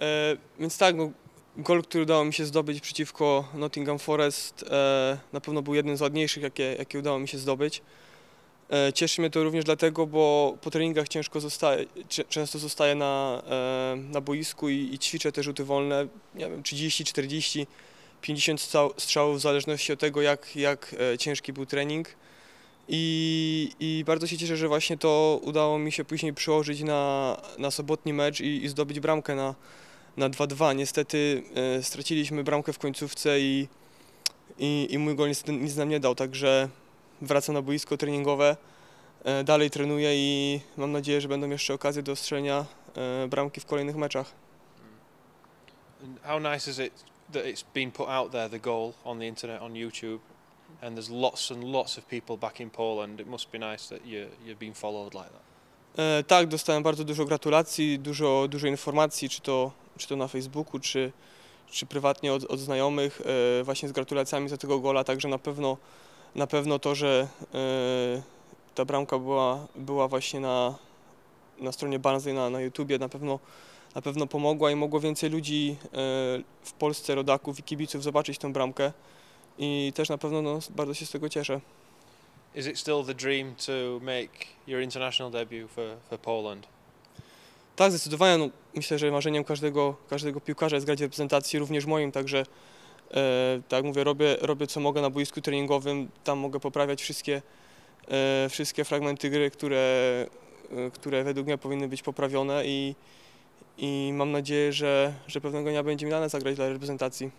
E, więc tak, no, gol, który udało mi się zdobyć przeciwko Nottingham Forest e, na pewno był jednym z ładniejszych, jakie, jakie udało mi się zdobyć. E, cieszy mnie to również dlatego, bo po treningach ciężko zostaje, często zostaję na, na boisku i, i ćwiczę te rzuty wolne, nie wiem, 30, 40, 50 strzał- strzałów w zależności od tego, jak, jak ciężki był trening. I, I bardzo się cieszę, że właśnie to udało mi się później przełożyć na, na sobotni mecz i, i zdobyć bramkę na, na 2-2. Niestety e, straciliśmy bramkę w końcówce i, i, i mój gol niestety nic nam nie dał, także wracam na boisko treningowe, e, dalej trenuję i mam nadzieję, że będą jeszcze okazje do strzelenia e, bramki w kolejnych meczach. How nice is it that it's been put out there, the goal on the internet, on YouTube, and there's lots and lots of people back in Poland. It must be nice that you you're being followed like that. E, tak, dostałem bardzo dużo gratulacji, dużo, dużo informacji, czy to, czy to na Facebooku, czy, czy prywatnie od, od znajomych, e, właśnie z gratulacjami za tego gola, także na pewno, na pewno to, że e, ta bramka była, była właśnie na, na stronie Barnsley na, na YouTubie, na pewno, na pewno pomogła i mogło więcej ludzi e, w Polsce, rodaków i kibiców zobaczyć tę bramkę i też na pewno no, bardzo się z tego cieszę. Is it still the dream to make your international debut for, for Poland? Tak, zdecydowanie. No, myślę, że marzeniem każdego, każdego piłkarza jest grać w reprezentacji, również moim, także e, tak mówię, robię, robię co mogę na boisku treningowym, tam mogę poprawiać wszystkie, e, wszystkie fragmenty gry, które, e, które według mnie powinny być poprawione i, i mam nadzieję, że, że pewnego dnia będzie mi dane zagrać dla reprezentacji.